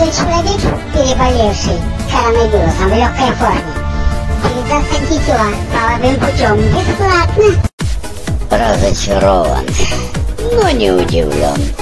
Молодой человек, переболевший коронавирусом в легкой форме, передаст антитела половым путем бесплатно. Разочарован, но не удивлен.